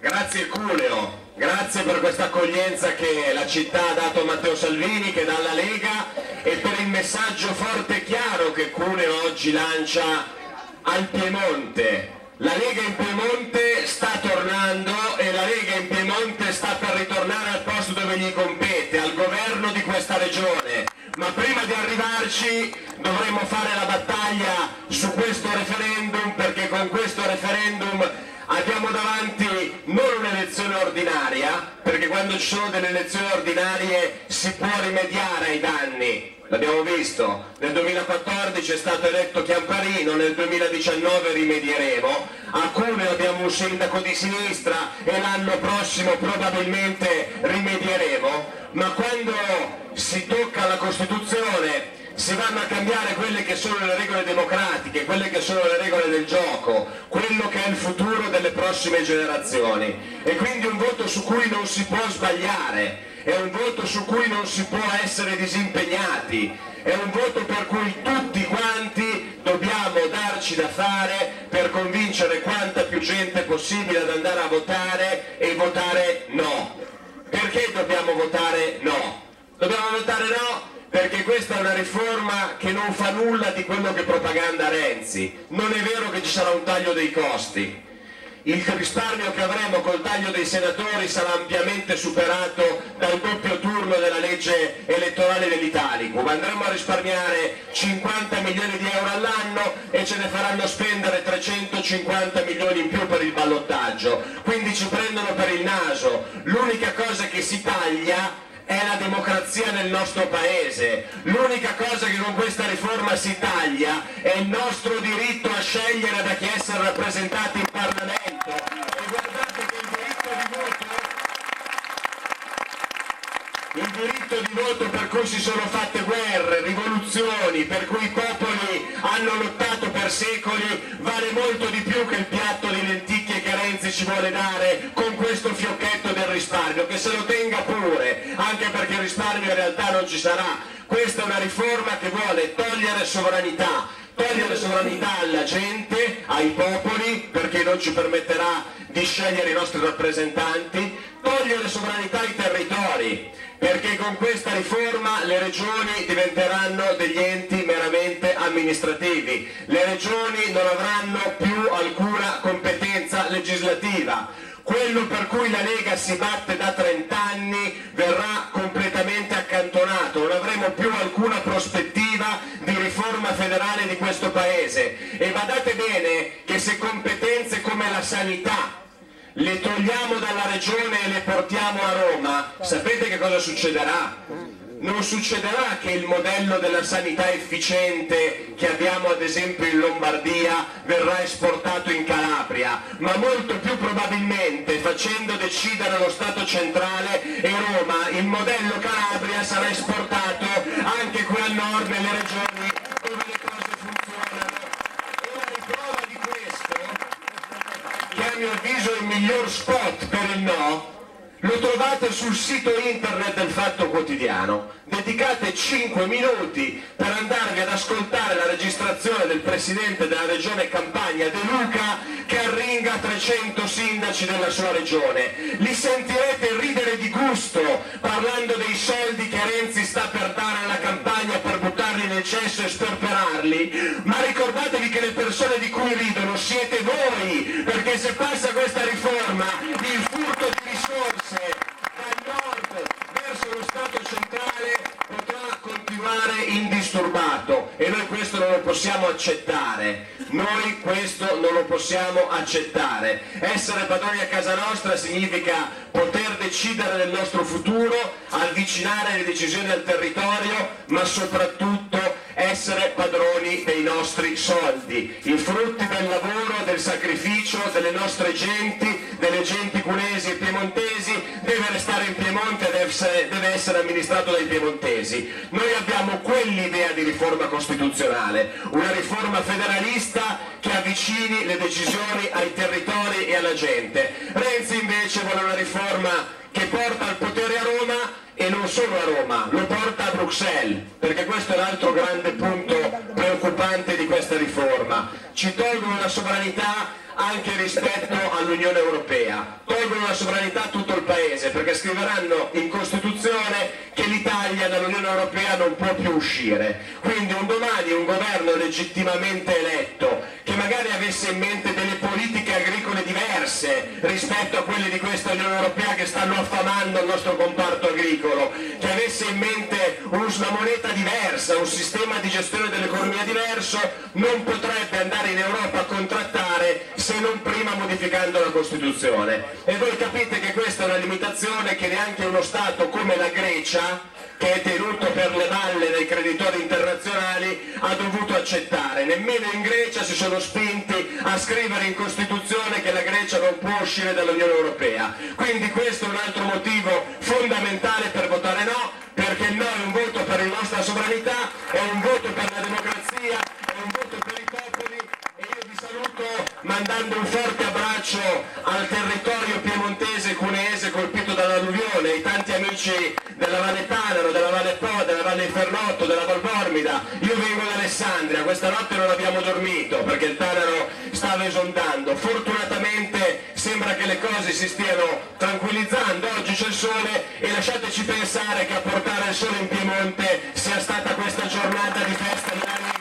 grazie Cuneo, grazie per questa accoglienza che la città ha dato a Matteo Salvini, che dà alla Lega e per il messaggio forte e chiaro che Cuneo oggi lancia al Piemonte. La Lega in Piemonte sta tornando e la Lega in Piemonte sta per ritornare al posto dove gli compete, al governo di questa regione. Ma prima di arrivarci dovremo fare la battaglia su questo referendum perché con questo referendum abbiamo davanti non un'elezione ordinaria, perché quando ci sono delle elezioni ordinarie si può rimediare ai danni, l'abbiamo visto, nel 2014 è stato eletto Chiamparino, nel 2019 rimedieremo, a Cuneo abbiamo un sindaco di sinistra e l'anno prossimo probabilmente rimedieremo, ma quando si tocca la Costituzione si vanno a cambiare quelle che sono le regole democratiche, quelle che sono le regole del gioco, quello che è il futuro delle prossime generazioni. E quindi un voto su cui non si può sbagliare, è un voto su cui non si può essere disimpegnati, è un voto per cui tutti quanti dobbiamo darci da fare per convincere quanta più gente possibile ad andare a votare e votare no. Perché dobbiamo votare no? Dobbiamo votare no perché questa è una riforma che non fa nulla di quello che propaganda Renzi. Non è vero che ci sarà un taglio dei costi. Il risparmio che avremo col taglio dei senatori sarà ampiamente superato dal doppio turno della legge elettorale dell'Italicum. Andremo a risparmiare 50 milioni di euro all'anno e ce ne faranno spendere 350 milioni in più per il ballottaggio. Quindi ci prendono per il naso. L'unica cosa che si taglia è la democrazia nel nostro paese. L'unica cosa che con questa riforma si taglia è il nostro diritto a scegliere da chi essere rappresentati in Parlamento. E guardate che il diritto di voto il diritto di voto per cui si sono fatte guerre, rivoluzioni, per cui i popoli hanno lottato per secoli, vale molto di più che il piatto di lenticchie Renzi ci vuole dare con questo fiocchetto del risparmio, che se lo tenga pure, anche perché il risparmio in realtà non ci sarà. Questa è una riforma che vuole togliere sovranità, togliere sovranità alla gente, ai popoli, perché non ci permetterà di scegliere i nostri rappresentanti, togliere sovranità ai territori, perché con questa riforma le regioni diventeranno degli enti meramente amministrativi, le regioni non avranno più alcuna competenza legislativa, quello per cui la Lega si batte da 30 anni verrà completamente accantonato, non avremo più alcuna prospettiva di riforma federale di questo Paese. E badate bene che se competenze come la sanità le togliamo dalla regione e le portiamo a Roma, sapete che cosa succederà? non succederà che il modello della sanità efficiente che abbiamo ad esempio in Lombardia verrà esportato in Calabria, ma molto più probabilmente facendo decidere lo Stato centrale e Roma il modello Calabria sarà esportato anche qui al nord nelle regioni dove le cose funzionano. E la riprova di questo, che a mio avviso è il miglior spot per il no, lo trovate sul sito internet del Fatto Quotidiano. Dedicate 5 minuti per andarvi ad ascoltare la registrazione del presidente della regione Campania, De Luca, che arringa 300 sindaci della sua regione. Li sentirete ridere di gusto parlando dei soldi che Renzi sta per dare alla campagna per buttarli nel cesso e sperperarli, ma ricordatevi che le persone di cui ridono siete voi, perché se passa questa riforma il furto di risorse dal nord verso lo Stato centrale potrà continuare indisturbato e noi questo non lo possiamo accettare. Noi questo non lo possiamo accettare. Essere padroni a casa nostra significa poter decidere del nostro futuro, avvicinare le decisioni al territorio, ma soprattutto essere padroni dei nostri soldi, i frutti del lavoro, del sacrificio delle nostre genti, delle genti cunesi e piemontesi, deve restare in Piemonte e deve essere, deve essere amministrato dai piemontesi. Noi abbiamo quell'idea di riforma costituzionale, una riforma federalista che avvicini le decisioni ai territori e alla gente. Renzi invece vuole una riforma che porta al potere a Roma e non solo a Roma, lo porta a Bruxelles, perché questo è l'altro grande ci tolgono la sovranità anche rispetto all'Unione Europea. Tolgono la sovranità a tutto il Paese perché scriveranno in Costituzione che l'Italia dall'Unione Europea non può più uscire. Quindi un domani un governo legittimamente eletto che magari avesse in mente delle politiche agricole diverse rispetto a quelle di questa Unione Europea che stanno affamando il nostro comparto agricolo, che avesse in mente una moneta diversa, un sistema di gestione dell'economia diverso, non potrebbe andare in Europa a contrattare se non prima modificando la Costituzione. E voi capite che questa limitazione che neanche uno Stato come la Grecia, che è tenuto per le valle dai creditori internazionali, ha dovuto accettare. Nemmeno in Grecia si sono spinti a scrivere in Costituzione che la Grecia non può uscire dall'Unione Europea. Quindi questo è un altro motivo fondamentale per votare no, perché il no è un voto per la nostra sovranità, è un voto per la democrazia, è un voto per i popoli e io vi saluto mandando un forte abbraccio al territorio piemontese e cuneese colpito dall'alluvione, ai tanti amici della Valle Tanaro, della Valle Po, della Valle Fernotto, della Val Bormida. Io vengo da Alessandria, questa notte non abbiamo dormito perché il Tanaro stava esondando. Fortunatamente sembra che le cose si stiano tranquillizzando, oggi c'è il sole e lasciateci pensare che a portare il sole in Piemonte sia stata questa giornata di festa